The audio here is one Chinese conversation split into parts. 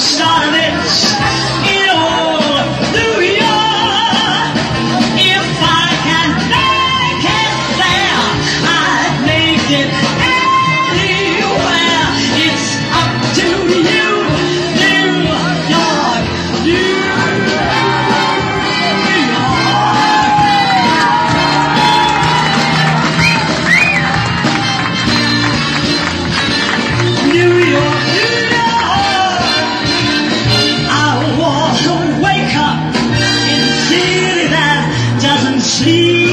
started see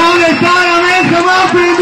交给张扬的人 come